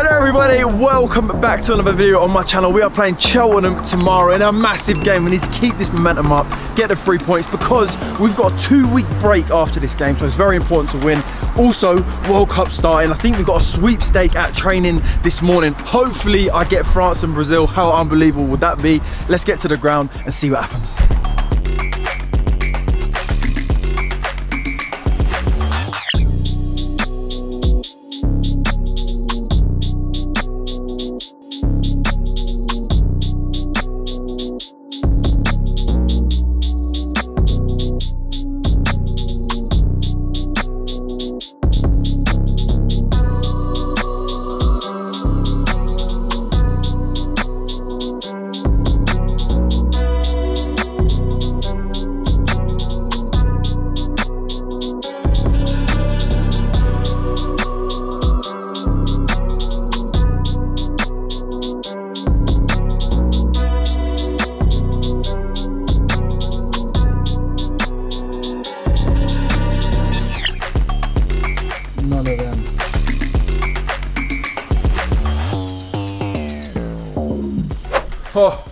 Hello everybody, welcome back to another video on my channel. We are playing Cheltenham tomorrow in a massive game. We need to keep this momentum up, get the three points because we've got a two week break after this game, so it's very important to win. Also, World Cup starting. I think we've got a sweepstake at training this morning. Hopefully I get France and Brazil. How unbelievable would that be? Let's get to the ground and see what happens. Oh,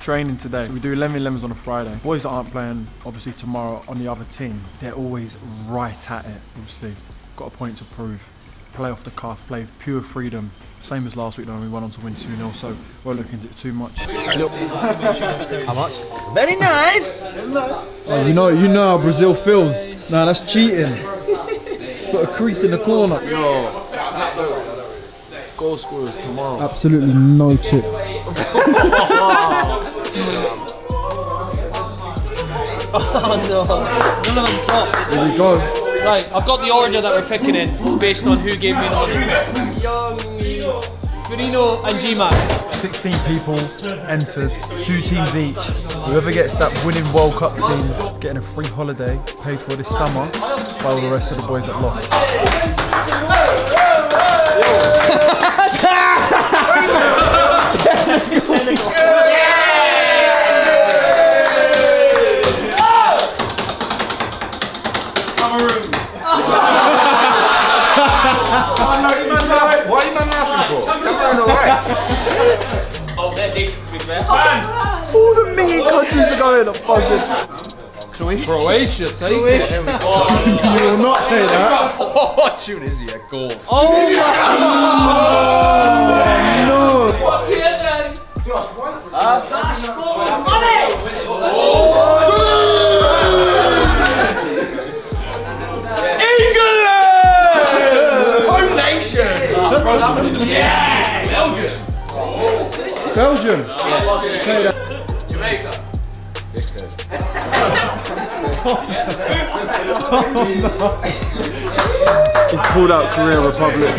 training today. We do 11 11s on a Friday. Boys that aren't playing, obviously, tomorrow on the other team, they're always right at it, obviously. Got a point to prove. Play off the cuff, play pure freedom. Same as last week, though, we went on to win 2 0, so we're looking at too much. How much? Very nice. Oh, you know, you know how Brazil feels. Nah, that's cheating. It's got a crease in the corner. Yo, snap the goal scorers tomorrow. Absolutely no chips. Oh no. None of them flopped. Here we go. Right, I've got the order that we're picking in. It's based on who gave me an order. Young, Forino and G-Man. 16 people entered, two teams each. Whoever gets that winning World Cup team is getting a free holiday paid for this summer by all the rest of the boys that lost. Oh, they're decent to be. All the minging countries are going, I'm buzzing. Croatia, take it. Oh, you will not say that. Oh, Tunisia, goal. Oh my No. England! Home nation! Yeah! Belgium! Belgium. He's pulled out Korea Republic.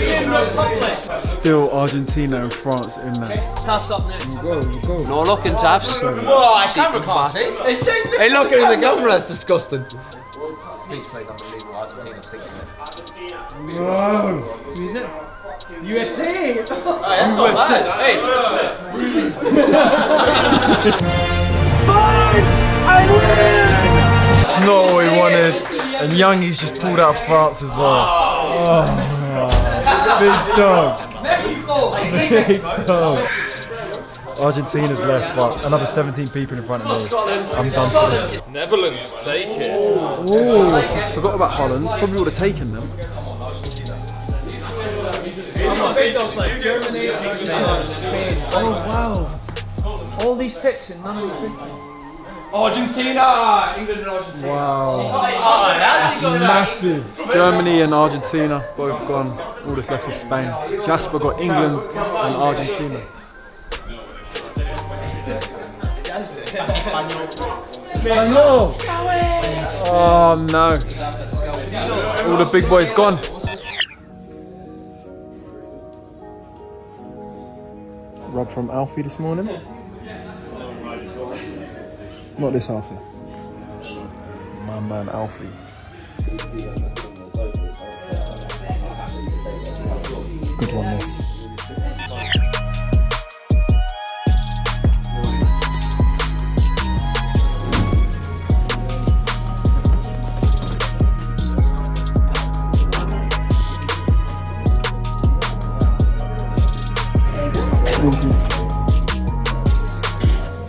Still Argentina and France in there. Taps up next. Go, go. No looking, Tavs. Whoa, I camera can't see. It's English. Hey, looking at the camera, that's disgusting. Speech played unbelievable. Argentina's thinking it. Whoa. USA. Alright, that's not bad. Hey. It's not what we wanted. And Youngi's just pulled out of France as well. Oh, big dog. Big dog. Argentina's left, but another 17 people in front of me. I'm done for this. Netherlands, take it. Oh, forgot about Holland. Probably would have taken them. Big dogs like Germany, Spain. Oh wow. All these picks and none of these picks. Argentina! England and Argentina. Wow. Oh, that's Massive. Germany and Argentina both gone. All that's left is Spain. Jasper got England and Argentina. Hello. Oh no. All the big boys gone. Rob from Alfie this morning. Not this Alfie. My man Alfie. Good one, this.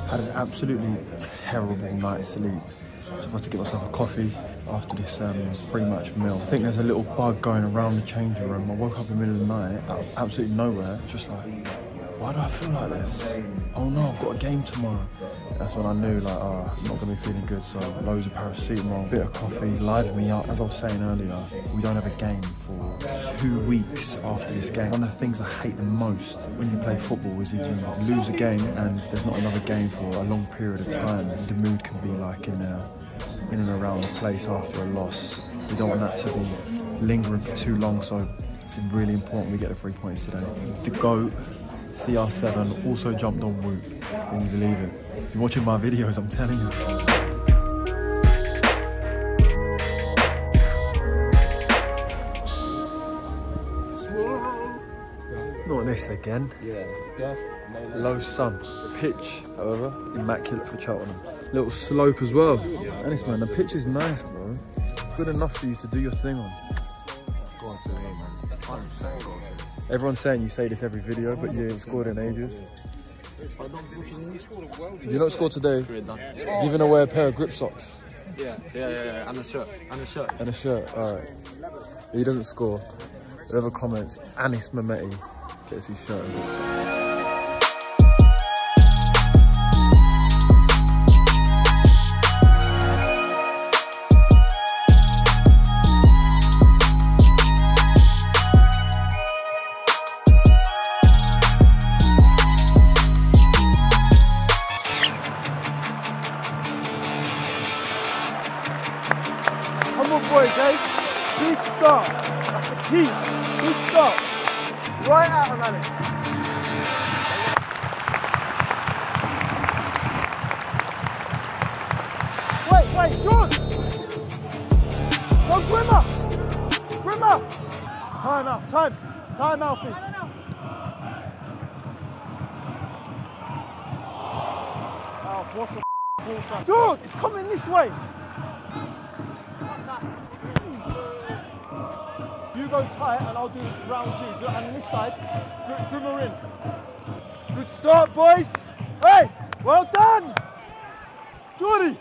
Had an absolutely terrible night's sleep. So about to get myself a coffee after this um, pre-match meal. I think there's a little bug going around the changing room. I woke up in the middle of the night, out absolutely nowhere, just like, why do I feel like this? Oh no, I've got a game tomorrow. That's when I knew like, oh, I'm not gonna be feeling good. So loads of paracetamol, bit of coffee, livened me up. As I was saying earlier, we don't have a game for two weeks after this game. One of the things I hate the most when you play football is if you lose a game and there's not another game for a long period of time. The mood can be like in a, in and around the place after a loss. We don't want that to be lingering for too long. So it's really important we get the three points today. The GOAT CR7 also jumped on Whoop. Can you believe it? If you're watching my videos, I'm telling you. Not this again. Yeah. Low sun. Pitch, however, immaculate for Cheltenham. Little slope as well. Anis, man, the pitch is nice, bro. Good enough for you to do your thing on. Go to me, man. 100% go to. Everyone's saying you say this every video, but you ain't scored in ages. Did you not score today? Giving away a pair of grip socks Yeah, yeah, yeah, yeah. And a shirt. And a shirt. and a shirt. Alright. He doesn't score. Whoever comments, Anis Mehmeti gets his shirt. Wait, wait, George! Go Grimmer! Grimmer! Time out, time. Time, Alfie. Oh, what a ball. George, it's coming this way. Go tight and I'll do round two. And this side, in. Good start, boys. Hey, well done. Jordy.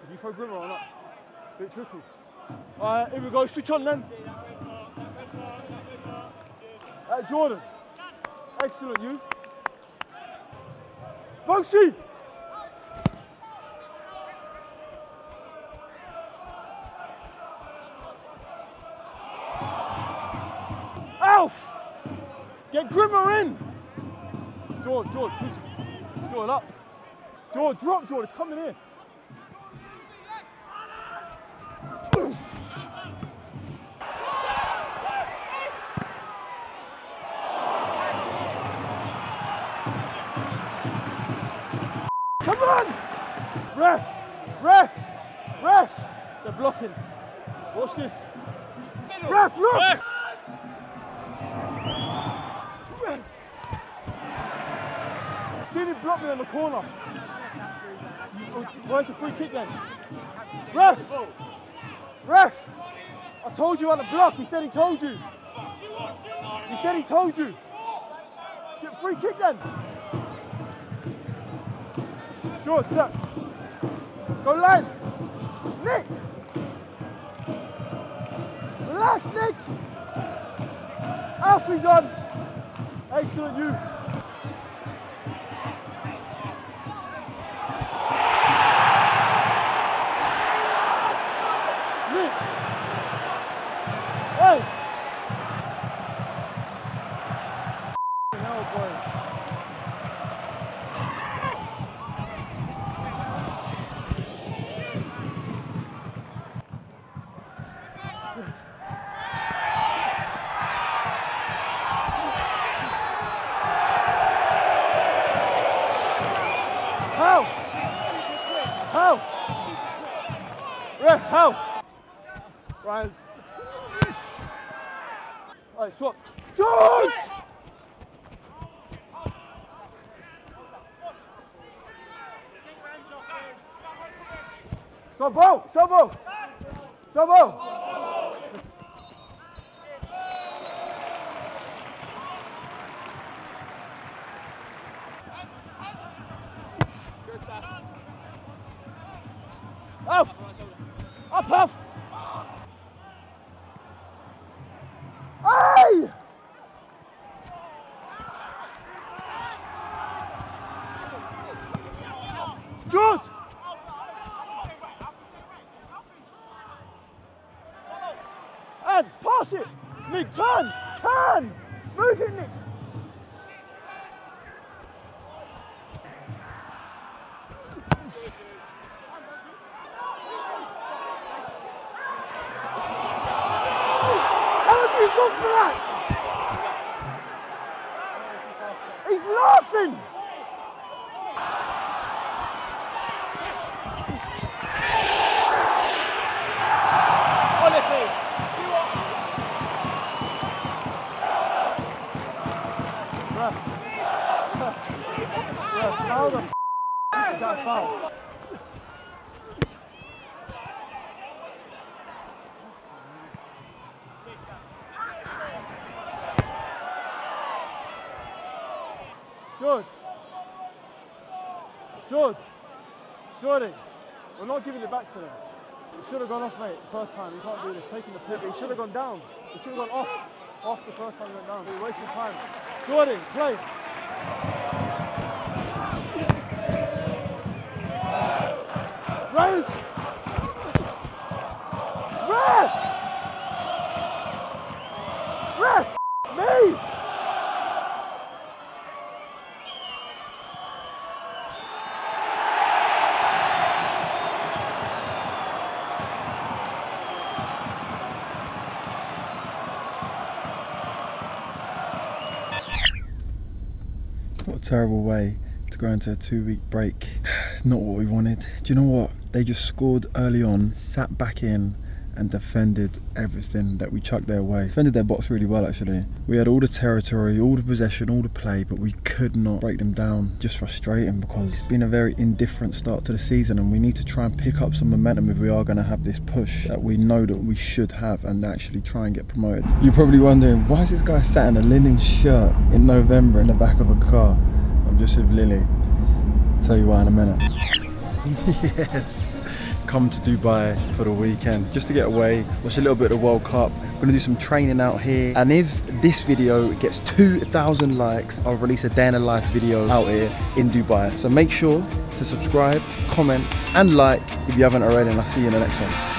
Did you throw Grimmer or not? Bit tricky. Alright, here we go. Switch on then. Uh, Jordan. Excellent, you. Banksy! Alf! Get Grimmer in! George, George, push. George, up. George, drop, George, it's coming in. Come on! Ref! Ref! Ref! They're blocking. Watch this. Ref, look! Ref! Blocked me on the corner. Where's the free kick then? Ref! Ref! I told you on the block. He said he told you. He said he told you. Get free kick then. George, step. Go line. Nick. Relax, Nick. Alfie's on. Excellent, you. Play swap. George! Sobo! Sobo! Sobo! Nick, turn! Turn! Move it, Nick! How for that? He's laughing! How the f-. We're not giving it back to them. It should have gone off, mate, first time. You can't do this. Taking the pivot. It should have gone down. It should have gone off. Off the first it went down. You're wasting time. Jordan, play. Rose! Terrible way to go into a two week break. Not what we wanted. Do you know what? They just scored early on, sat back in, and defended everything that we chucked their way. Defended their box really well actually. We had all the territory, all the possession, all the play, but we could not break them down. Just frustrating because it's been a very indifferent start to the season and we need to try and pick up some momentum if we are going to have this push that we know that we should have and actually try and get promoted. You're probably wondering, why is this guy sat in a linen shirt in November in the back of a car? I'm just with Lily. I'll tell you why in a minute. yes, come to Dubai for the weekend just to get away, watch a little bit of the World Cup. We're gonna do some training out here, and if this video gets 2,000 likes, I'll release a day in a life video out here in Dubai. So make sure to subscribe, comment, and like if you haven't already, and I'll see you in the next one.